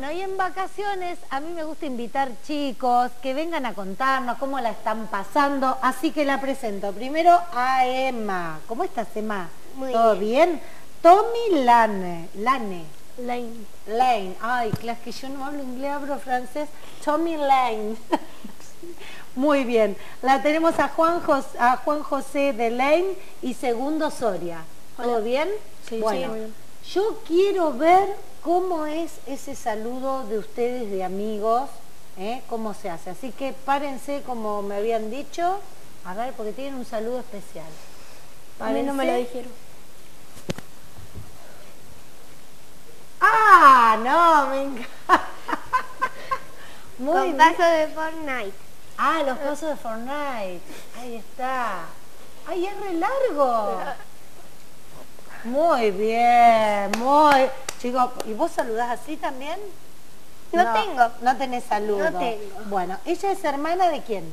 Bueno, y en vacaciones a mí me gusta invitar chicos que vengan a contarnos cómo la están pasando, así que la presento. Primero a Emma. ¿Cómo estás, Emma? Muy ¿Todo bien? Tommy Lane. Lane. Lane. Lane. Ay, claro, que yo no hablo inglés, hablo francés. Tommy Lane. Muy bien. La tenemos a Juan, Jos- a Juan José de Lane y Segundo Soria. ¿Todo Hola. bien? Sí, bueno, sí, muy bien. yo quiero ver cómo es ese saludo de ustedes de amigos, ¿eh? cómo se hace. Así que párense como me habían dicho, a ver, porque tienen un saludo especial. A mí no me lo Párense. dijeron. Ah, no, me encanta. Muy Con bien. paso de Fortnite. Ah, los pasos de Fortnite. Ahí está. Ay, es re largo. Muy bien, muy. Chicos, ¿y vos saludás así también? No tengo. No tenés saludo. No tengo. Bueno, ella es hermana de quién?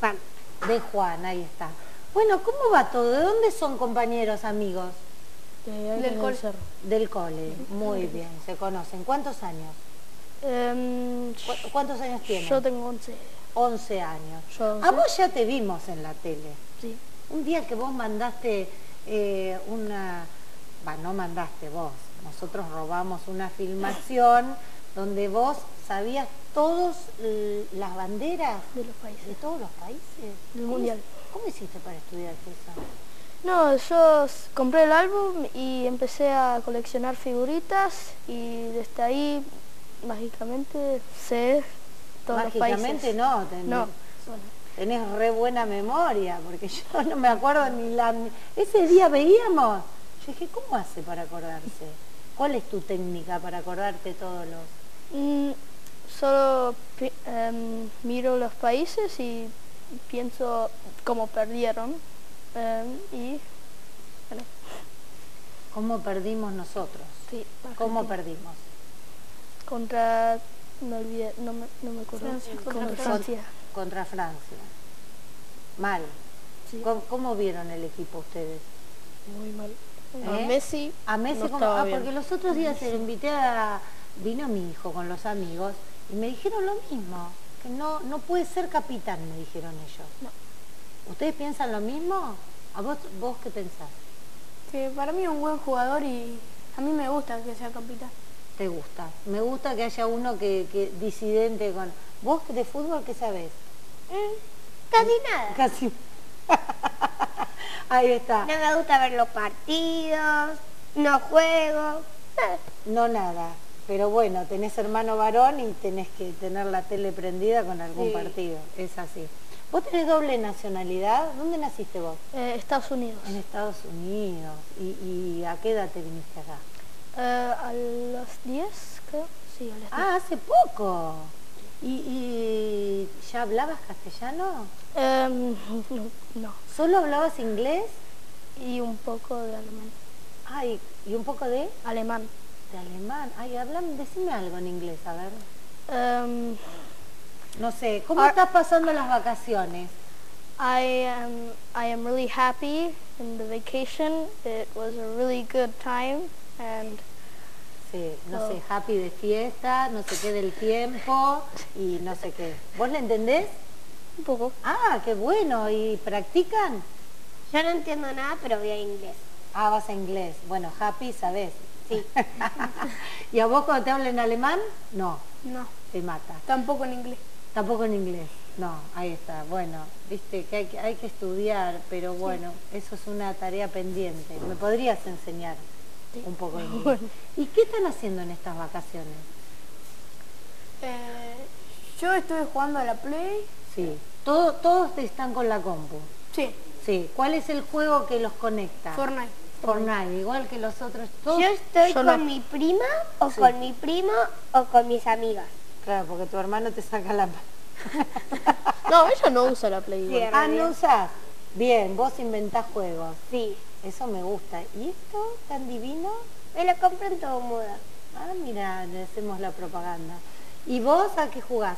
Juan. De Juan, ahí está. Bueno, ¿cómo va todo? ¿De dónde son compañeros, amigos? Del col. Del cole. Muy bien, se conocen. ¿Cuántos años? Em, ¿Cu- ¿Cuántos años tienen? yo tengo 11. 11 años. Yo A 11. vos ya te vimos en la tele. Sí. Un día que vos mandaste eh, una, no mandaste vos, nosotros robamos una filmación donde vos sabías todas las banderas De los países. de todos los países. Del ¿Cómo mundial. ¿Cómo hiciste para estudiar eso? No, yo compré el álbum y empecé a coleccionar figuritas y desde ahí mágicamente sé todos los Mágicamente países. no, ten- No. Bueno, tenés re buena memoria, porque yo no me acuerdo ni la... Ese día veíamos, yo dije, ¿cómo hace para acordarse? ¿Cuál es tu técnica para acordarte todos los... mm, solo em, miro los países y pienso cómo perdieron em, y bueno, ¿Cómo perdimos nosotros? sí. ¿Cómo perdimos? Contra, no olvidé, no me, no me acuerdo. Francia, contra Contra Francia. Francia. Contra Francia. Mal. Sí. ¿Cómo, cómo vieron el equipo ustedes? Muy mal. ¿Eh? A Messi. A Messi, no como- ah, bien. porque los otros días se lo invité a... Vino mi hijo con los amigos y me dijeron lo mismo, que no, no puede ser capitán, me dijeron ellos. No. ¿Ustedes piensan lo mismo? ¿A vos, vos qué pensás? Que para mí es un buen jugador y a mí me gusta que sea capitán. ¿Te gusta? Me gusta que haya uno que, que disidente con... ¿Vos de fútbol qué sabés? Casi nada. Casi. Ahí está. No me gusta ver los partidos, no juego. nada. No nada, pero bueno, tenés hermano varón y tenés que tener la tele prendida con algún Sí. partido, es así. ¿Vos tenés doble nacionalidad? ¿Dónde naciste vos? Eh, Estados Unidos. En Estados Unidos. ¿Y, y a qué edad te viniste acá? Eh, a los 10, creo. Sí, a los 10. Ah, hace poco. ¿Y, y ya hablabas castellano? Em, no. ¿Solo hablabas inglés? Y un poco de alemán. Ay, y un poco de, Alemán. de alemán. Ay, hablan, decime algo en inglés, a ver. Em, No sé, ¿cómo Ah. estás pasando las vacaciones? I am I am really happy in the vacation. It was a really good time and Sí, no Oh. sé, happy de fiesta, no sé qué del tiempo y no sé qué. ¿Vos le entendés? un poco. Ah, qué bueno. ¿Y practican? Yo no entiendo nada, pero voy a inglés. Ah, vas a inglés. Bueno, happy, ¿sabés? Sí. ¿Y a vos cuando te hablan en alemán? No, No, te mata. tampoco en inglés. Tampoco en inglés. No, ahí está. Bueno, viste que hay que, hay que estudiar, pero bueno, eso es una tarea pendiente. ¿Me podrías enseñar un poco de inglés? ¿Y qué están haciendo en estas vacaciones? Eh, yo estuve jugando a la Play. Sí, todo- todos están con la compu. Sí, Sí, ¿cuál es el juego que los conecta? Fortnite. Fortnite, igual que los otros. Todos, Yo estoy con no. mi prima o Sí. con mi primo o con mis amigas. Claro, porque tu hermano te saca la... No, ella no usa la Play. Sí, ah. Bien, vos inventás juegos. Sí, Eso me gusta. ¿Y esto tan divino? me lo compré en todo moda. Ah, mira, le hacemos la propaganda. ¿Y vos a qué jugás?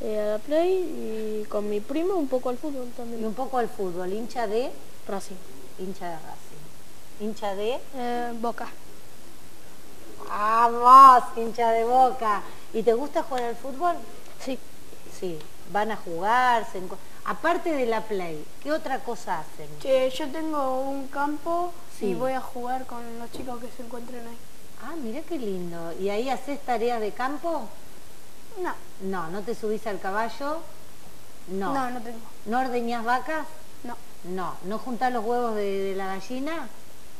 Eh, a la Play y con mi primo un poco al fútbol Y también. un poco al fútbol. ¿Hincha de? Racing. Hincha de Racing. ¿Hincha de? Eh, Boca. Vamos, hincha de boca. ¿Y te gusta jugar al fútbol? Sí. Sí. ¿Van a jugar? se Aparte de la play, ¿qué otra cosa hacen? Che, yo tengo un campo Sí. y voy a jugar con los chicos que se encuentren ahí. Ah, mira qué lindo. ¿Y ahí haces tareas de campo? No, No, ¿no te subís al caballo? No. no, no tengo. ¿No ordeñás vacas? No, No. ¿No juntás los huevos de, de la gallina?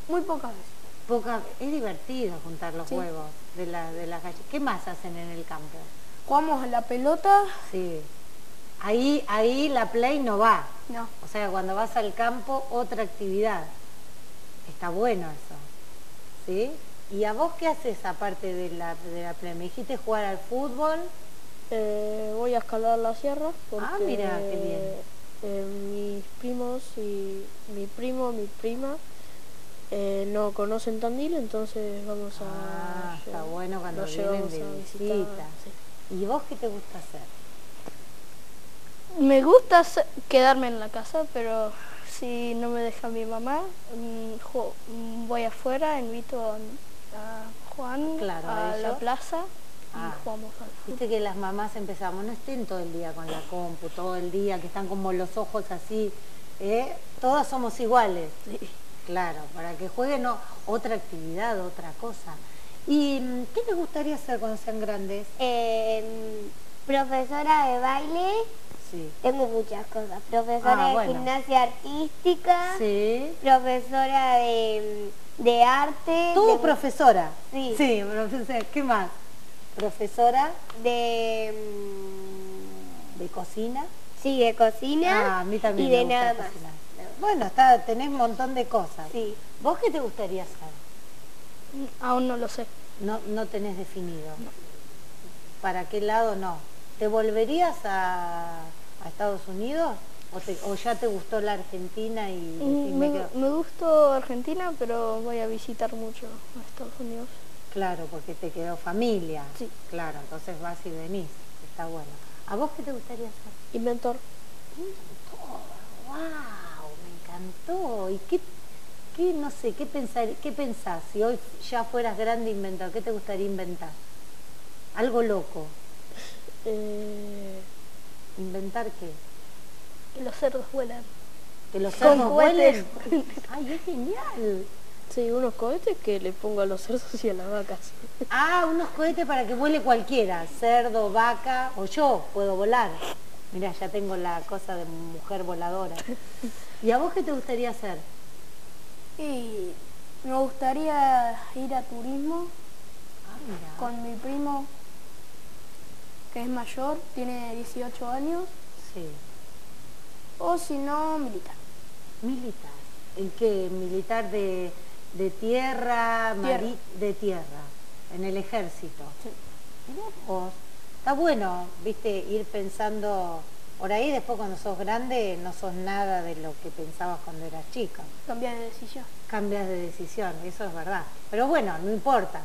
muy pocas veces. Poca, es divertido juntar los Sí. huevos de la, de la gallina. ¿Qué más hacen en el campo? Jugamos a la pelota, Sí. Ahí, ahí la play no va. no. O sea, cuando vas al campo, otra actividad. Está bueno eso. ¿Sí? ¿Y a vos qué haces aparte de la, de la play? Me dijiste jugar al fútbol. Eh, voy a escalar la sierra porque Ah, mira, qué bien. eh, mis primos y mi primo, mi prima eh, no conocen Tandil, entonces vamos a... Ah, está lle- bueno cuando vienen de a visita. sí. ¿Y vos qué te gusta hacer? Me gusta quedarme en la casa, pero si no me deja mi mamá, mm, mm, voy afuera, invito a, a Juan Claro, a a la plaza y Ah. jugamos al. Viste que las mamás empezamos, no estén todo el día con la compu, todo el día, que están como los ojos así, ¿eh? Todas somos iguales. Claro, para que jueguen otra actividad, otra cosa. ¿Y mm, qué les gustaría hacer cuando sean grandes? Em, profesora de baile, Sí. tengo muchas cosas. Profesora Ah, de bueno. gimnasia artística, Sí. profesora de, de arte, Tú de, profesora. Sí. Sí, profesora. ¿Qué más? Profesora de, mm, de cocina. sí, de cocina Ah, a mí también y me de gusta nada más. cocinar. Bueno, está, tenés un montón de cosas. Sí. ¿Vos qué te gustaría hacer? Aún no lo sé. No, no tenés definido. ¿Para qué lado no? ¿Te volverías a, a Estados Unidos? ¿O, te- o ya te gustó la Argentina y Mm, me Me, gustó Argentina, pero voy a visitar mucho a Estados Unidos. Claro, porque te quedó familia. Sí. Claro, entonces vas y venís. Está bueno. ¿A vos qué te gustaría hacer? Inventor. ¡Wow! Me encantó. ¿Y qué, qué no sé, qué, pensar, qué pensás si hoy ya fueras grande inventor? ¿Qué te gustaría inventar? Algo loco. Eh, ¿Inventar qué? que los cerdos vuelan. ¿Que los Con cerdos cohetes. vuelen? ¡Ay, es genial! Sí, unos cohetes que le pongo a los cerdos y a las vacas. Ah, unos cohetes para que vuele cualquiera, cerdo, vaca o yo puedo volar. Mira, ya tengo la cosa de mujer voladora. ¿Y a vos qué te gustaría hacer? Y me gustaría ir a turismo Ah, con mi primo, que es mayor, tiene 18 años, Sí. o si no, militar. Militar. ¿En qué? ¿Militar de, de tierra, Tierra. de tierra? En el ejército. Sí. Vos. Está bueno, viste, ir pensando por ahí, después cuando sos grande no sos nada de lo que pensabas cuando eras chica. Cambiar de decisión. Cambias de decisión, eso es verdad. Pero bueno, no importa.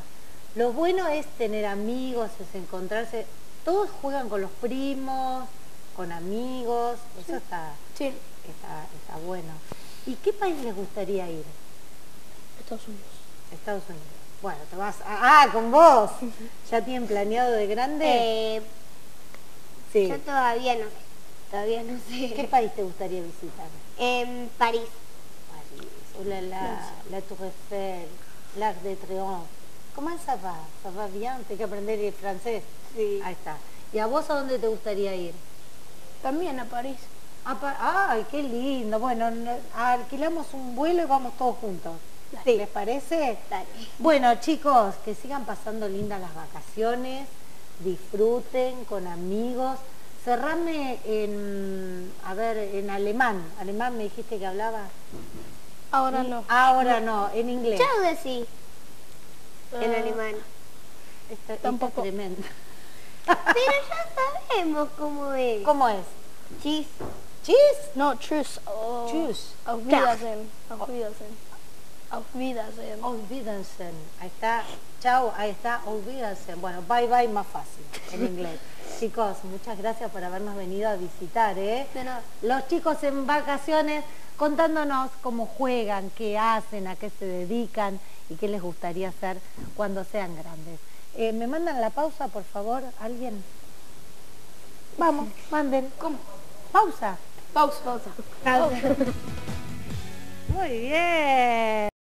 Lo bueno es tener amigos, es encontrarse. Todos juegan con los primos, con amigos, eso está, Sí, está, está bueno. ¿Y qué país les gustaría ir? Estados Unidos. Estados Unidos. Bueno, te vas. a- ah, con vos. ¿Ya tienen planeado de grande? Eh, sí. Yo todavía no sé, todavía no ¿Qué sé. país te gustaría visitar? En París. París. Oh là là, la Tour Eiffel, l'Arc de Triomphe. ¿Cómo ça va? ¿Ça va bien? Tengo que aprender el francés. Sí. Ahí está. ¿Y a vos a dónde te gustaría ir? también a París. A Pa- ¡Ay, qué lindo! Bueno, no- alquilamos un vuelo y vamos todos juntos. ¿Les parece? Dale. Bueno, chicos, que sigan pasando lindas las vacaciones, disfruten con amigos. Cerrame en, a ver, en alemán. ¿Alemán me dijiste que hablaba? Ahora no. Ahora no, en inglés. De sí, en alemán. Esta Tampoco. es tremenda. Pero ya sabemos cómo es. ¿Cómo es? Chis. ¿Chis? No, tschüss. Oh, Tschüss. Auf Wiedersehen. Auf Wiedersehen. Auf Wiedersehen. Olvídense. Ahí está. Chao, ahí está. Olvídense. Bueno, bye bye más fácil en inglés. Chicos, muchas gracias por habernos venido a visitar, ¿eh? De nada. Los chicos en vacaciones contándonos cómo juegan, qué hacen, a qué se dedican y qué les gustaría hacer cuando sean grandes. Eh, ¿Me mandan la pausa, por favor, alguien? Vamos, manden. ¿Cómo? Pausa. Pausa. Pausa. Muy bien.